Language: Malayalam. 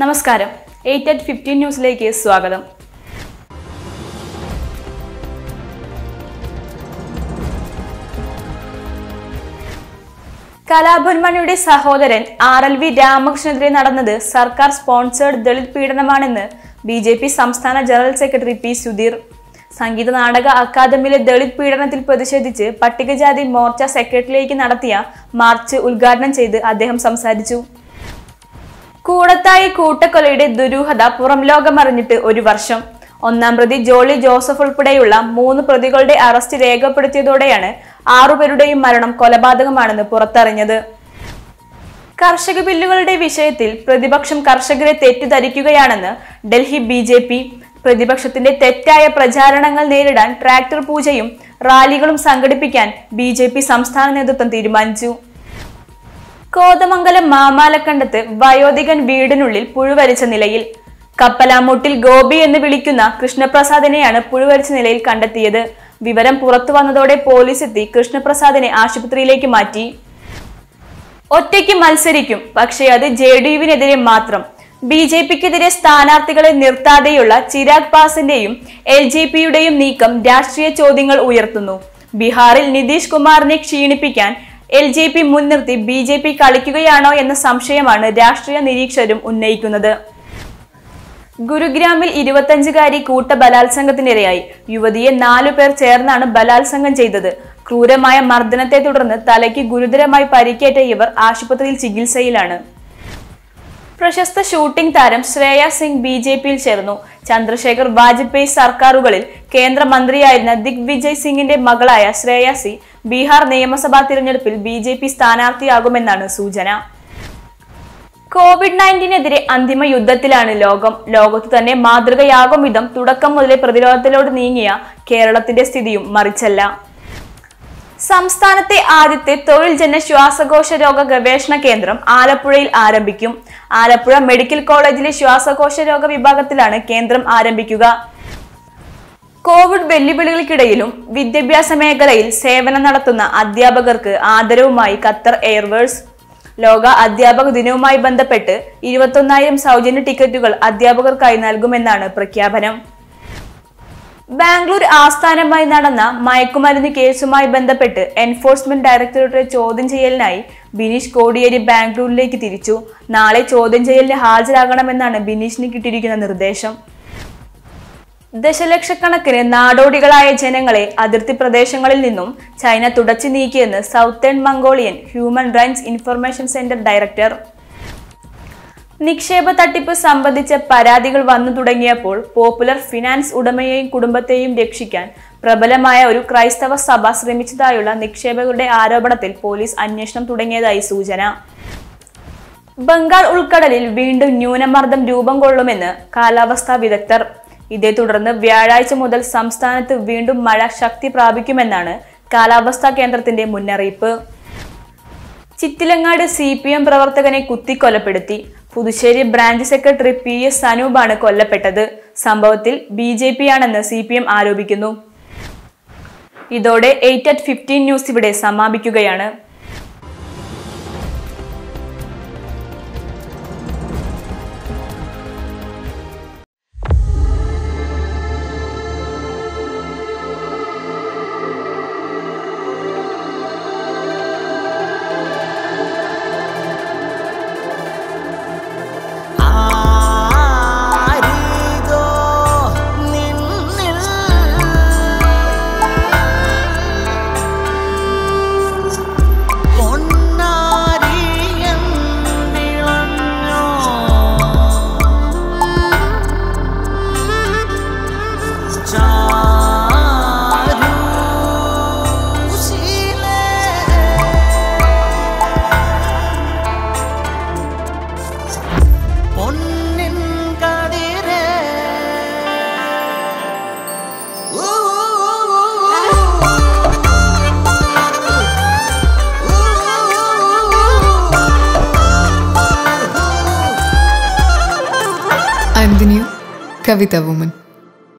നമസ്കാരം. എയ്റ്റ് അറ്റ് ഫിഫ്റ്റീൻ ന്യൂസിലേക്ക് സ്വാഗതം. കലാഭന്മണിയുടെ സഹോദരൻ ആർ എൽ വി രാമകൃഷ്ണനെതിരെ നടന്നത് സർക്കാർ സ്പോൺസേഡ് ദളിത് പീഡനമാണെന്ന് ബി ജെ പി സംസ്ഥാന ജനറൽ സെക്രട്ടറി പി സുധീർ. സംഗീത നാടക അക്കാദമിയിലെ ദളിത് പീഡനത്തിൽ പ്രതിഷേധിച്ച് പട്ടികജാതി മോർച്ച സെക്രട്ടറിയിലേക്ക് നടത്തിയ മാർച്ച് ഉദ്ഘാടനം ചെയ്ത് അദ്ദേഹം സംസാരിച്ചു. കൂടത്തായി കൂട്ടക്കൊലയുടെ ദുരൂഹത പുറം ലോകമറിഞ്ഞിട്ട് ഒരു വർഷം. ഒന്നാം പ്രതി ജോളി ജോസഫ് ഉൾപ്പെടെയുള്ള മൂന്ന് പ്രതികളുടെ അറസ്റ്റ് രേഖപ്പെടുത്തിയതോടെയാണ് ആറുപേരുടെയും മരണം കൊലപാതകമാണെന്ന് പുറത്തറിഞ്ഞത്. കർഷക ബില്ലുകളുടെ വിഷയത്തിൽ പ്രതിപക്ഷം കർഷകരെ തെറ്റിദ്ധരിക്കുകയാണെന്ന് ഡൽഹി ബി ജെ പി. പ്രതിപക്ഷത്തിന്റെ തെറ്റായ പ്രചാരണങ്ങൾ നേരിടാൻ ട്രാക്ടർ പൂജയും റാലികളും സംഘടിപ്പിക്കാൻ ബി സംസ്ഥാന നേതൃത്വം തീരുമാനിച്ചു. കോതമംഗലം മാമാലക്കണ്ടത്ത് വയോധികൻ വീടിനുള്ളിൽ പുഴുവരിച്ച നിലയിൽ. കപ്പലാമൂട്ടിൽ ഗോപി എന്ന് വിളിക്കുന്ന കൃഷ്ണപ്രസാദിനെയാണ് പുഴുവരിച്ച നിലയിൽ കണ്ടെത്തിയത്. വിവരം പുറത്തു വന്നതോടെ പോലീസ് എത്തി കൃഷ്ണപ്രസാദിനെ ആശുപത്രിയിലേക്ക് മാറ്റി. ഒറ്റയ്ക്ക് മത്സരിക്കും പക്ഷേ അത് ജെ ഡി യുവിനെതിരെ മാത്രം. ബി ജെ പിക്കെതിരെ സ്ഥാനാർത്ഥികളെ നിർത്താതെയുള്ള ചിരാഗ് പാസിന്റെയും എൽ ജെ പിയുടെയും നീക്കം രാഷ്ട്രീയ ചോദ്യങ്ങൾ ഉയർത്തുന്നു. ബീഹാറിൽ നിതീഷ് കുമാറിനെ ക്ഷീണിപ്പിക്കാൻ എൽ ജെ പി മുൻനിർത്തി ബി ജെ പി കളിക്കുകയാണോ എന്ന സംശയമാണ് രാഷ്ട്രീയ നിരീക്ഷകരും ഉന്നയിക്കുന്നത്. ഗുരുഗ്രാമിൽ ഇരുപത്തഞ്ചുകാരി കൂട്ട ബലാത്സംഗത്തിനിരയായി യുവതിയെ നാലു പേർ ചേർന്നാണ് ബലാത്സംഗം ചെയ്തത്. ക്രൂരമായ മർദ്ദനത്തെ തുടർന്ന് തലയ്ക്ക് ഗുരുതരമായി പരിക്കേറ്റ ഇവർ ആശുപത്രിയിൽ ചികിത്സയിലാണ്. പ്രശസ്ത ഷൂട്ടിംഗ് താരം ശ്രേയ സിംഗ് ബി ജെ പിയിൽ ചേർന്നു. ചന്ദ്രശേഖർ വാജ്പേയി സർക്കാരുകളിൽ കേന്ദ്രമന്ത്രിയായിരുന്ന ദിഗ്വിജയ് സിംഗിന്റെ മകളായ ശ്രേയ സി ബീഹാർ നിയമസഭാ തിരഞ്ഞെടുപ്പിൽ ബി ജെ പി സ്ഥാനാർത്ഥിയാകുമെന്നാണ് സൂചന. കോവിഡ് നയന്റീനെതിരെ അന്തിമ യുദ്ധത്തിലാണ് ലോകം. ലോകത്തു തന്നെ മാതൃകയാകും വിധം തുടക്കം മുതലേ പ്രതിരോധത്തിലോട് നീങ്ങിയ കേരളത്തിന്റെ സ്ഥിതിയും മറിച്ചല്ല. സംസ്ഥാനത്തെ ആദ്യത്തെ തൊഴിൽ ജന ശ്വാസകോശ രോഗ ഗവേഷണ കേന്ദ്രം ആലപ്പുഴയിൽ ആരംഭിക്കും. ആലപ്പുഴ മെഡിക്കൽ കോളേജിലെ ശ്വാസകോശ രോഗ വിഭാഗത്തിലാണ് കേന്ദ്രം ആരംഭിക്കുക. കോവിഡ് വെല്ലുവിളികൾക്കിടയിലും വിദ്യാഭ്യാസ മേഖലയിൽ സേവനം നടത്തുന്ന അധ്യാപകർക്ക് ആദരവുമായി ഖത്തർ എയർവേഴ്സ്. ലോക അധ്യാപക ദിനവുമായി ബന്ധപ്പെട്ട് ഇരുപത്തൊന്നായിരം സൗജന്യ ടിക്കറ്റുകൾ അധ്യാപകർക്കായി നൽകുമെന്നാണ് പ്രഖ്യാപനം. ബാംഗ്ലൂർ ആസ്ഥാനമായി നടന്ന മയക്കുമരുന്ന് കേസുമായി ബന്ധപ്പെട്ട് എൻഫോഴ്സ്മെന്റ് ഡയറക്ടറേറ്റ് ചോദ്യം ചെയ്യലിനായി ബിനീഷ് കോടിയേരി ബാംഗ്ലൂരിലേക്ക് തിരിച്ചു. നാളെ ചോദ്യം ചെയ്യലിന് ഹാജരാകണമെന്നാണ് ബിനീഷിന് കിട്ടിയിരിക്കുന്ന നിർദ്ദേശം. ദശലക്ഷക്കണക്കിന് നാടോടികളായ ജനങ്ങളെ അതിർത്തി പ്രദേശങ്ങളിൽ നിന്നും ചൈന തുടച്ചു നീക്കിയെന്ന് southern Mongolian human rights information centre director. നിക്ഷേപ തട്ടിപ്പ് സംബന്ധിച്ച പരാതികൾ വന്നു തുടങ്ങിയപ്പോൾ പോപ്പുലർ ഫിനാൻസ് ഉടമയെയും കുടുംബത്തെയും രക്ഷിക്കാൻ പ്രബലമായ ഒരു ക്രൈസ്തവ സഭ ശ്രമിച്ചതായുള്ള നിക്ഷേപകരുടെ ആരോപണത്തിൽ പോലീസ് അന്വേഷണം തുടങ്ങിയതായി സൂചന. ബംഗാൾ ഉൾക്കടലിൽ വീണ്ടും ന്യൂനമർദ്ദം രൂപം കൊള്ളുമെന്ന് കാലാവസ്ഥാ വിദഗ്ധർ. ഇതേ തുടർന്ന് വ്യാഴാഴ്ച മുതൽ സംസ്ഥാനത്ത് വീണ്ടും മഴ ശക്തി പ്രാപിക്കുമെന്നാണ് കാലാവസ്ഥാ കേന്ദ്രത്തിന്റെ മുന്നറിയിപ്പ്. ചിറ്റിലങ്ങാട് സി പി എം പ്രവർത്തകനെ കുത്തിക്കൊലപ്പെടുത്തി. Puthussery branch secretary P S സനൂപാണ് കൊല്ലപ്പെട്ടത്. സംഭവത്തിൽ ബി ജെ പി ആണെന്ന് സി പി എം ആരോപിക്കുന്നു. ഇതോടെ എയ്റ്റ് അറ്റ് ഫിഫ്റ്റീൻ ന്യൂസ് ഇവിടെ സമാപിക്കുകയാണ്. Kavita woman.